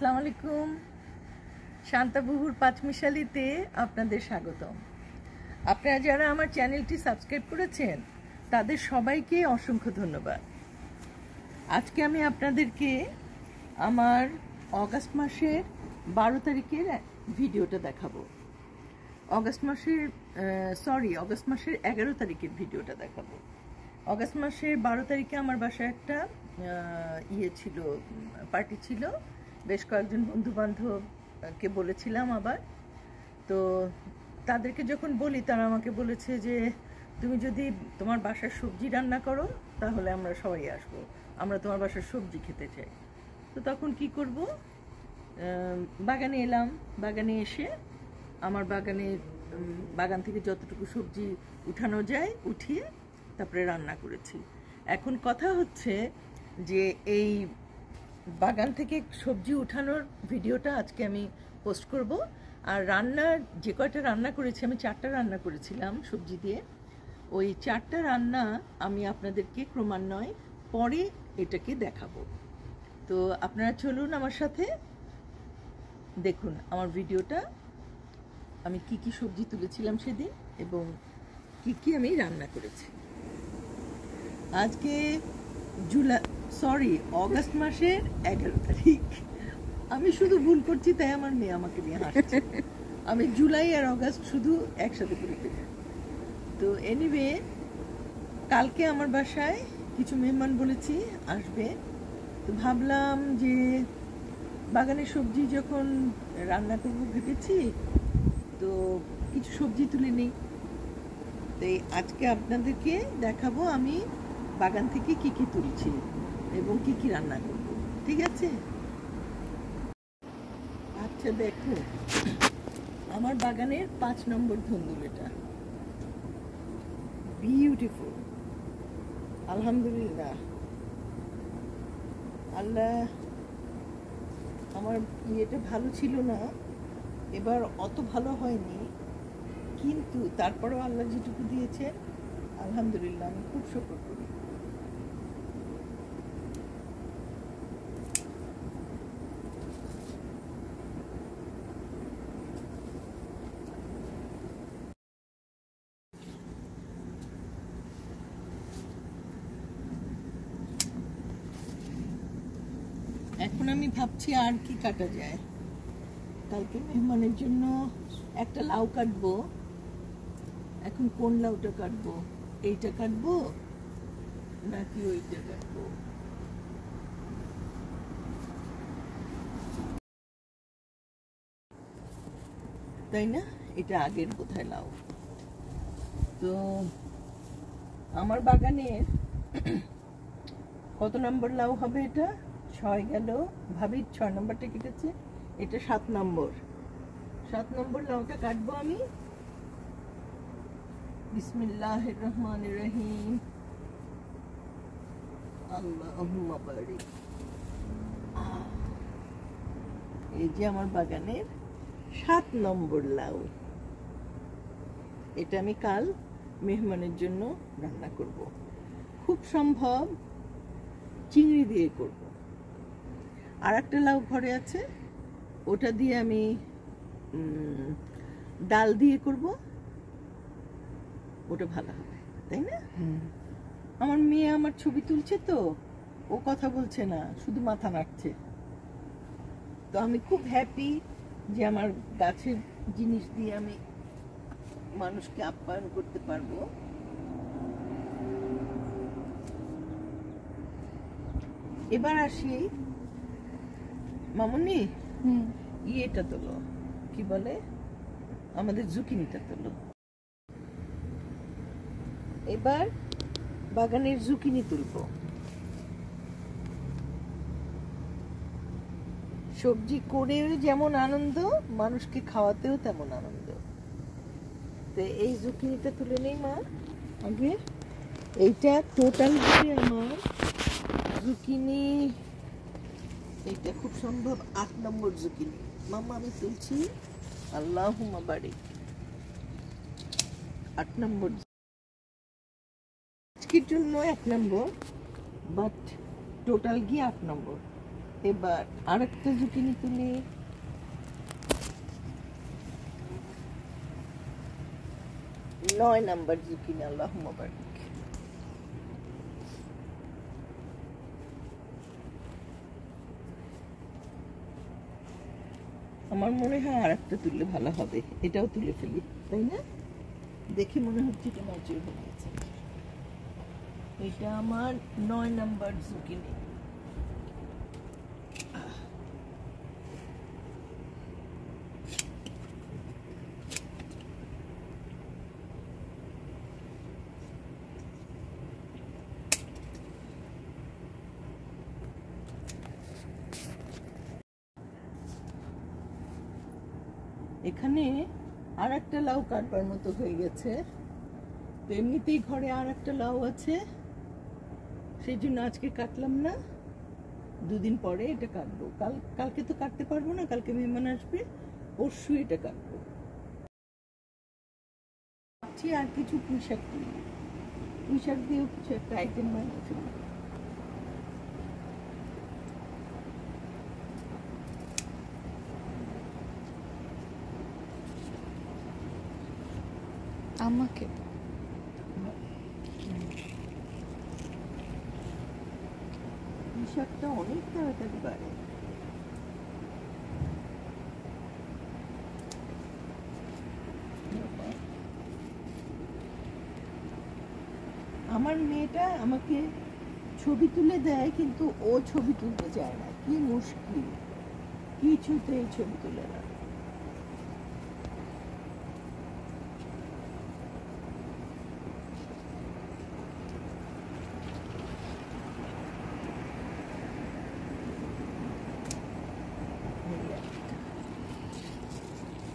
আসসালামু আলাইকুম। শান্তাবুহুর পাঁচমিশালিতে আপনাদের স্বাগতম। আপনারা যারা আমার চ্যানেলটি সাবস্ক্রাইব করেছেন, তাদের সবাইকে অসংখ্য ধন্যবাদ। আজকে আমি আপনাদেরকে আমার অগাস্ট মাসের বারো তারিখের ভিডিওটা দেখাবো। অগাস্ট মাসের সরি অগাস্ট মাসের এগারো তারিখের ভিডিওটা দেখাবো। অগাস্ট মাসের বারো তারিখে আমার বাসায় একটা ইয়ে ছিল পার্টি ছিল। বেশ কয়েকজন বন্ধু বান্ধবকে বলেছিলাম আবার। তো তাদেরকে যখন বলি, তারা আমাকে বলেছে যে, তুমি যদি তোমার বাসার সবজি রান্না করো, তাহলে আমরা সবাই আসব। আমরা তোমার বাসার সবজি খেতে চাই। তো তখন কি করব? বাগানে এলাম। বাগানে এসে আমার বাগানে বাগান থেকে যতটুকু সবজি উঠানো যায়, উঠিয়ে তারপরে রান্না করেছি। এখন কথা হচ্ছে যে, এই বাগান থেকে সবজি উঠানোর ভিডিওটা আজকে আমি পোস্ট করব। আর রান্নার যে কয়টা রান্না করেছি, আমি চারটা রান্না করেছিলাম সবজি দিয়ে। ওই চারটা রান্না আমি আপনাদেরকে ক্রমান্বয়ে পরে এটাকে দেখাবো। তো আপনারা চলুন আমার সাথে। দেখুন, আমার ভিডিওটা। আমি কি কি সবজি তুলেছিলাম সেদিন এবং কি কি আমি রান্না করেছি। আজকে জুলাই সরি অগাস্ট মাসের এগারো তারিখ। আমি শুধু ভুল করছি, তাই আমার মেয়ে আমাকে নিয়ে হাসছে। আমি জুলাই আর অগাস্ট শুধু একসাথে করে ফেলি। তো এনিওয়ে কালকে আমার বাসায় কিছু মেহমান বলেছি, আসবে। তো ভাবলাম যে বাগানের সবজি যখন রান্না করব ভেবেছি, তো কিছু সবজি তুলে নিই। তো আজকে আপনাদেরকে দেখাবো আমি বাগান থেকে কি কি তুলছি। এবং কি কি রান্না করব, ঠিক আছে? আচ্ছা দেখো, আমার বাগানের পাঁচ নম্বর ধন্দুল এটা। বিউটিফুল আলহামদুলিল্লাহ। আল্লাহ, আমার ইয়েটা ভালো ছিল না, এবার অত ভালো হয়নি, কিন্তু তারপরেও আল্লাহ যেটুকু দিয়েছে আলহামদুলিল্লাহ, আমি খুব শকর করি। এখন আমি ভাবছি আর কি কাটা যায়। কালকে মেহমানের জন্য একটা লাউ কাটবো। এখন কোন লাউটা কাটবো? এইটা কাটবো নাকি ওইটা কাটবো? তাই না? এটা আগের কোথায় লাউ? তো আমার বাগানের কত নম্বর লাউ হবে এটা? ছয় গেল। ভাবির ছয় নম্বরটা কেটেছে এটা সাত নম্বর। সাত নম্বর লাউটা কাটবো আমি। বিসমিল্লাহ রহমান রহিম। বারিক। এই যে আমার বাগানের সাত নম্বর লাউ। এটা আমি কাল মেহমানের জন্য রান্না করব। খুব সম্ভব, চিংড়ি দিয়ে করব। আর একটা লাউ ঘরে আছে। ওটা দিয়ে আমি ডাল দিয়ে করব। ওটা ভালো হবে তাই না? আমার মেয়ে আমার ছবি তুলছে তো ও কথা বলছে না শুধু মাথা নাড়ছে। তো আমি খুব হ্যাপি যে আমার গাছের জিনিস দিয়ে আমি মানুষকে আপ্যায়ন করতে পারব। এবার আসি মামনি? ইয়েটা তোলো। কি বলে? আমাদের জুকিনিটা তোলো। এবার বাগানের জুকিনি তুলবো। সবজি করেও যেমন আনন্দ মানুষকে খাওয়াতেও তেমন আনন্দ। তো এই জুকিনিটা তুলে নেই মা। আগে? এইটা টোটাল আমার জুকিনি এইটা খুব সম্ভব আট নম্বর জুকিনি মামা আমি তুলছি। আল্লাহ বাড়ি আট নম্বর আজকের জন্য এক নম্বর বাট টোটাল গিয়ে আট নম্বর। এবার আরেকটা জুকিনি তুলি নয় নাম্বার জুকিনি আল্লাহ মোবারক আমার মনে হয় আর একটা তুললে ভালো হবে। এটাও তুলে ফেলি, তাই না? দেখে মনে হচ্ছে এটা ম্যাচিউর হয়ে গেছে। এটা আমার নয় নাম্বার জুকিনি এখানে আর একটা লাউ কাটবার মতো হয়ে গেছে। তো এমনিতেই ঘরে আর একটা লাউ আছে। সেই জন্য আজকে কাটলাম না। দুদিন পরে এটা কাটবো। কাল, কালকে তো কাটতে পারব না, কালকে মেহমান আসবে। পরশু এটা কাটবো। আর কিছু পুঁই শাক তুলি দিয়েও কিছু একটা আইটেম বানিয়ে আমাকে? শাকটা অনেক তাড়াতাড়ি বাড়ে। আমার মেয়েটা আমাকে ছবি তুলে দেয়, কিন্তু ও ছবি তুলতে চায় না। কি মুশকিল। কিছুতেই ছবি তুলে না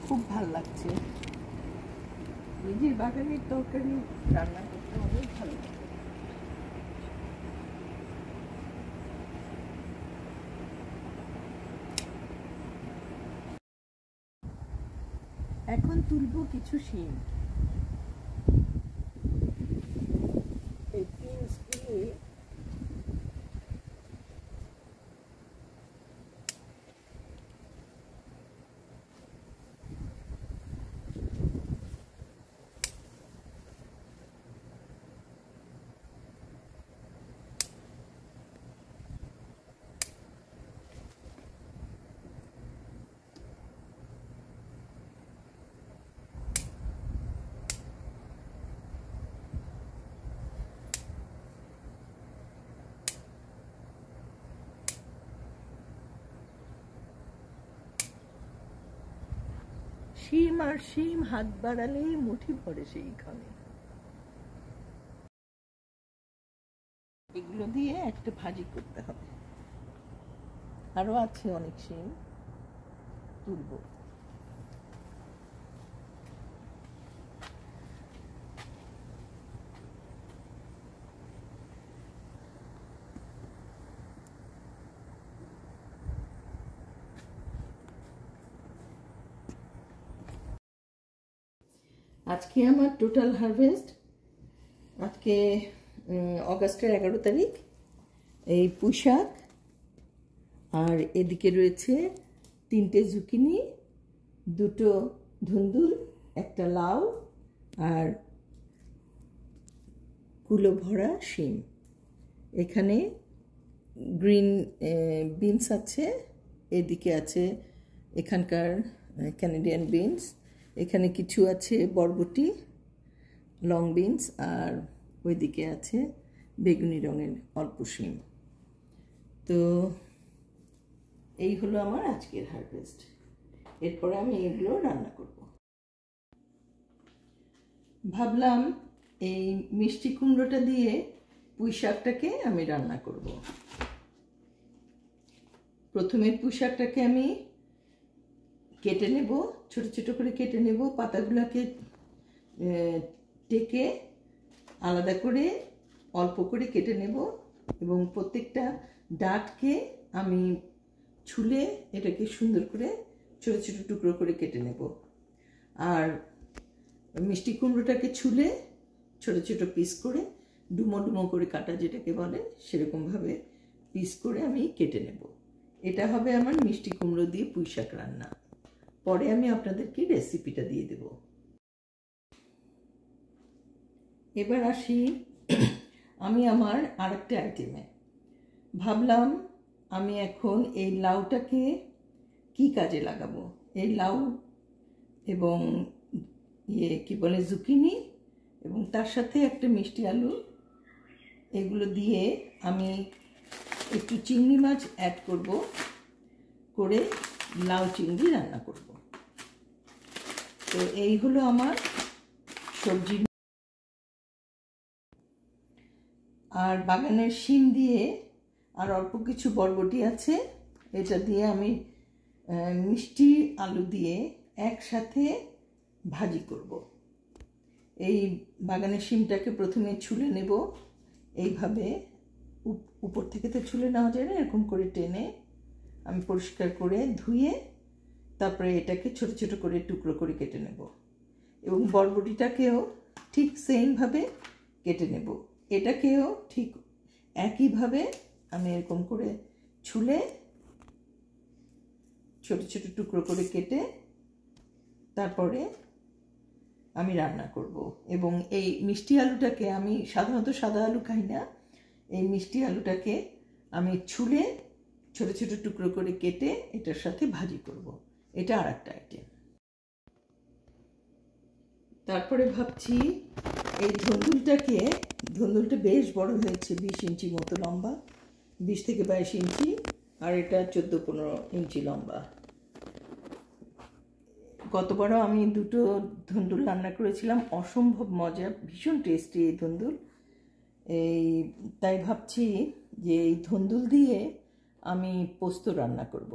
খুব ভালো লাগছে। নিজের বাগানের তরকারি রান্না করতে অনেক ভালো এখন তুলবো কিছু শিম এই বিনসগুলি শিম আর সীম হাত বাড়ালে মুঠি পড়ে সেইখানে এগুলো দিয়ে একটা ভাজি করতে হবে। আরও আছে অনেক সীম। তুলবো। আজকে আমার টোটাল হারভেস্ট আজকে অগাস্টের এগারো তারিখ, এই পুঁশাক আর এদিকে রয়েছে তিনটে জুকিনি দুটো ধুন্দুল, একটা লাউ, আর কুলো ভরা শিম। এখানে গ্রিন বিনস আছে, এদিকে আছে এখানকার ক্যানাডিয়ান বিনস এখানে কিছু আছে বরবটি, লং বিনস, আর ওইদিকে আছে বেগুনি রঙের অল্প শিম। তো এই হলো আমার আজকের হারভেস্ট এরপরে আমি এগুলো রান্না করব। ভাবলাম এই মিষ্টি কুমড়োটা দিয়ে পুঁই শাকটাকে আমি রান্না করব। প্রথমে পুঁই শাকটাকে আমি কেটে নেব, ছোট ছোট করে কেটে নেব, পাতাগুলোকে টেকে আলাদা করে অল্প করে কেটে নেব এবং প্রত্যেকটা ডাটকে আমি ছুলে এটাকে সুন্দর করে ছোট ছোট টুকরো করে কেটে নেব। আর মিষ্টি কুমড়োটাকে ছুলে ছোট ছোট পিস করে, ডুমো ডুমো করে কাটা যেটাকে বলে সেরকমভাবে পিস করে আমি কেটে নেব। এটা হবে আমার মিষ্টি কুমড়ো দিয়ে পুঁই শাক রান্না। পরে আমি আপনাদেরকে রেসিপিটা দিয়ে দেব। এবার আসি, আমি আমার আরেকটা আইটেমে ভাবলাম আমি এখন এই লাউটাকে কি কাজে লাগাবো? এই লাউ এবং ইয়ে কি বলে জুকিনি এবং তার সাথে একটা মিষ্টি আলু, এগুলো দিয়ে আমি একটু চিংড়ি মাছ অ্যাড করব, করে লাউ চিংড়ি রান্না করব। তো এই হলো আমার সবজি। আর বাগানের শিম দিয়ে আর অল্প কিছু বরবটি আছে, এটা দিয়ে আমি মিষ্টি আলু দিয়ে একসাথে ভাজি করব। এই বাগানের শিমটাকে প্রথমে ছুলে নেব। এইভাবে উপর থেকে তো ছুলে নেওয়া যায় না, এরকম করে টেনে আমি পরিষ্কার করে ধুয়ে তারপরে এটাকে ছোট ছোট করে টুকরো করে কেটে নেব। এবং বরবটিটাকেও ঠিক সেমভাবে কেটে নেব। এটাকেও ঠিক একইভাবে আমি এরকম করে ছুলে ছোট ছোট টুকরো করে কেটে তারপরে আমি রান্না করব। এবং এই মিষ্টি আলুটাকে আমি সাধারণত সাদা আলু খাই না। এই মিষ্টি আলুটাকে আমি ছুলে ছোট ছোট টুকরো করে কেটে এটার সাথে ভাজি করব। এটা আর একটা আইটেম তারপরে ভাবছি এই ধন্দুলটাকে, ধন্দুলটা বেশ বড় হয়েছে, বিশ ইঞ্চি মতো লম্বা, বিশ থেকে বাইশ ইঞ্চি, আর এটা চোদ্দ পনেরো ইঞ্চি লম্বা। গতবারও আমি দুটো ধন্দুল রান্না করেছিলাম, অসম্ভব মজা, ভীষণ টেস্টি এই ধন্দুল। এই, তাই ভাবছি যে এই ধন্দুল দিয়ে আমি পোস্ত রান্না করব।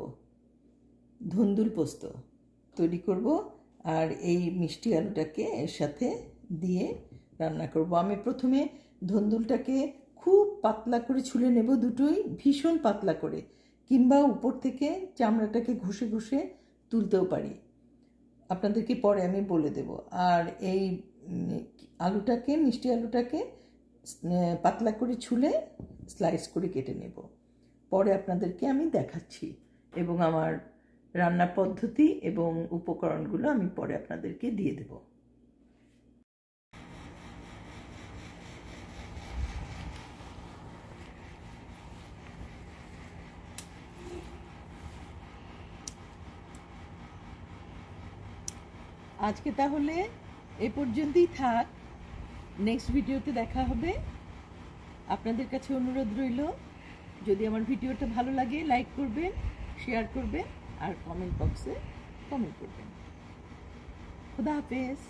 ধন্দুল পোস্ত তৈরি করব আর এই মিষ্টি আলুটাকে এর সাথে দিয়ে রান্না করব। আমি প্রথমে ধন্দুলটাকে খুব পাতলা করে ছুলে নেব দুটোই, ভীষণ পাতলা করে, কিংবা উপর থেকে চামড়াটাকে ঘষে ঘষে তুলতেও পারি। আপনাদেরকে পরে আমি বলে দেব। আর এই আলুটাকে, মিষ্টি আলুটাকে পাতলা করে ছুলে স্লাইস করে কেটে নেব। পরে আপনাদেরকে আমি দেখাচ্ছি এবং আমার রান্নার পদ্ধতি এবং উপকরণগুলো আমি পরে আপনাদেরকে দিয়ে দেব। আজকে তাহলে এ পর্যন্তই থাক। নেক্সট ভিডিওতে দেখা হবে। আপনাদের কাছে অনুরোধ রইল, যদি আমার ভিডিওটা ভালো লাগে লাইক করবেন শেয়ার করবেন। আর কমেন্ট বক্সে কমেন্ট করবেন। খুদা হাফেজ।